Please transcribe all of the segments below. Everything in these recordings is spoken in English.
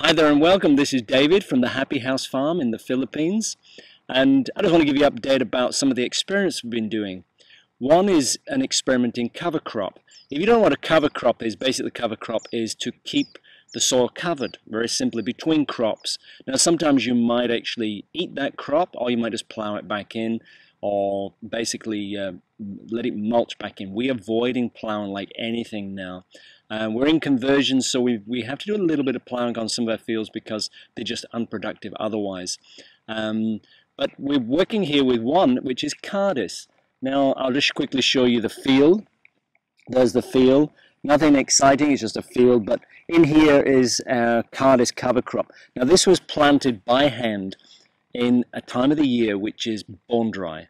Hi there and welcome. This is David from the Happy House Farm in the Philippines. And I just want to give you an update about some of the experiments we've been doing. One is an experiment in cover crop. If you don't know what a cover crop is, basically cover crop is to keep the soil covered, very simply, between crops. Now sometimes you might actually eat that crop or you might just plow it back in or basically uh, let it mulch back in. We're avoiding plowing like anything now. Uh, we're in conversions, so we, we have to do a little bit of plowing on some of our fields because they're just unproductive otherwise. Um, but we're working here with one, which is Kardis. Now, I'll just quickly show you the field. There's the field. Nothing exciting, it's just a field, but in here is our Kardis cover crop. Now, this was planted by hand in a time of the year which is bone dry.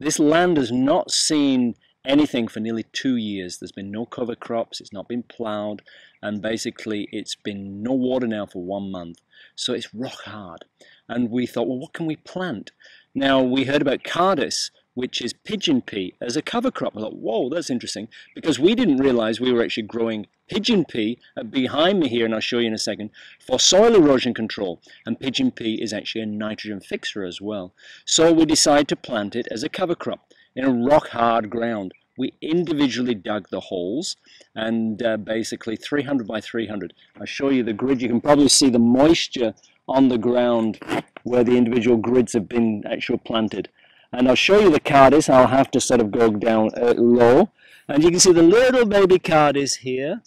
This land has not seen anything for nearly two years. There's been no cover crops, it's not been ploughed, and basically it's been no water now for one month. So it's rock hard. And we thought, well, what can we plant? Now, we heard about Kardis, which is pigeon pea, as a cover crop. I thought, whoa, that's interesting, because we didn't realize we were actually growing pigeon pea behind me here, and I'll show you in a second, for soil erosion control. And pigeon pea is actually a nitrogen fixer as well. So we decided to plant it as a cover crop in a rock hard ground. We individually dug the holes and uh, basically 300 by 300. I'll show you the grid. You can probably see the moisture on the ground where the individual grids have been actually planted. And I'll show you the kardis. I'll have to sort of go down uh, low. And you can see the little baby kardis here.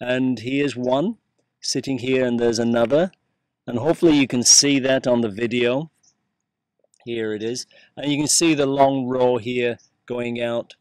And here's one sitting here and there's another. And hopefully you can see that on the video. Here it is. And you can see the long row here going out.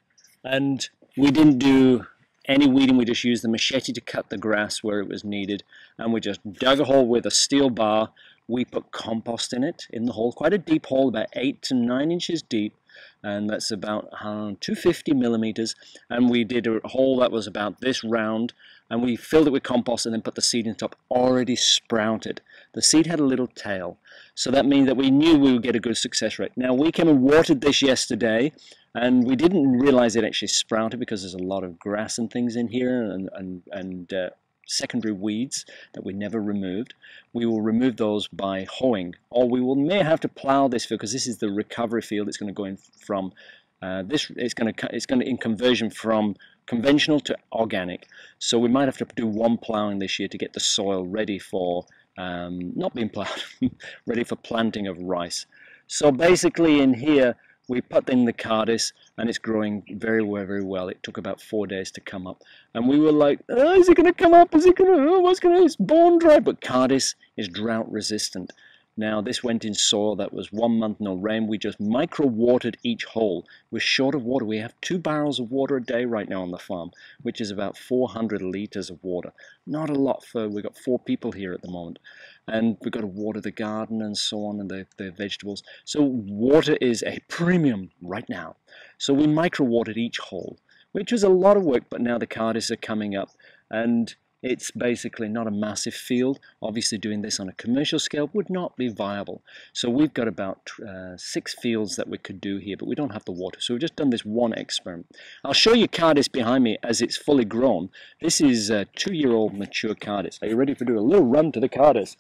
And we didn't do any weeding, we just used the machete to cut the grass where it was needed. And we just dug a hole with a steel bar. We put compost in it, in the hole, quite a deep hole, about 8 to 9 inches deep. And that's about uh, 250 millimeters. And we did a hole that was about this round and we filled it with compost and then put the seed in the top already sprouted. The seed had a little tail, so that means that we knew we would get a good success rate. Now we came and watered this yesterday, and we didn't realize it actually sprouted because there's a lot of grass and things in here and, and, and uh, secondary weeds that we never removed. We will remove those by hoeing, or we will may have to plow this field because this is the recovery field. It's going to go in from uh, this. It's going to it's going to in conversion from conventional to organic. So we might have to do one ploughing this year to get the soil ready for um, not being ploughed, ready for planting of rice. So basically in here we put in the kardis and it's growing very well, very well. It took about four days to come up. And we were like, oh, is it going to come up? Is it going to, oh, what's going to, it's bone dry. But kardis is drought resistant. Now this went in soil that was one month no rain. We just micro watered each hole. We're short of water. We have two barrels of water a day right now on the farm, which is about 400 liters of water. Not a lot for, we've got four people here at the moment. And we've got to water the garden and so on and the, the vegetables. So water is a premium right now. So we micro watered each hole, which was a lot of work, but now the kardis are coming up. And it's basically not a massive field. Obviously doing this on a commercial scale would not be viable. So we've got about uh, six fields that we could do here, but we don't have the water. So we've just done this one experiment. I'll show you Kardis behind me as it's fully grown. This is a two-year-old mature Kardis. Are you ready to do a little run to the Kardis?